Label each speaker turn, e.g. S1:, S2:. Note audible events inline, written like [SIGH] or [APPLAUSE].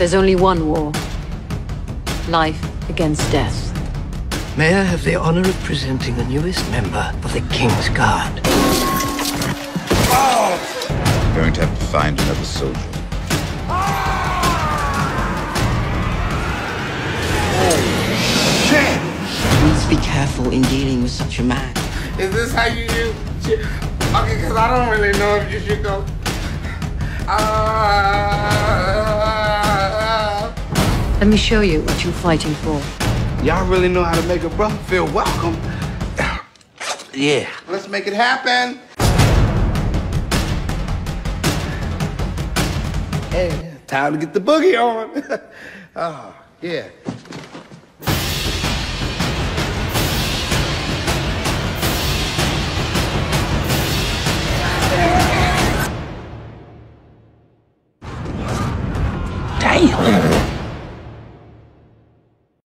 S1: There's only one war. Life against death.
S2: May I have the honor of presenting the newest member of the Kingsguard?
S3: I'm going to have to find another soldier.
S4: Please be careful in dealing with such a man.
S5: Is this how you use shit? Okay, because I don't really know if you should go. Uh,
S1: Let me show you what you're fighting for.
S5: y'all really know how to make a brother feel welcome.
S2: Yeah.
S5: Let's make it happen. Hey, time to get the boogie on. oh, [LAUGHS] yeah.
S2: Damn.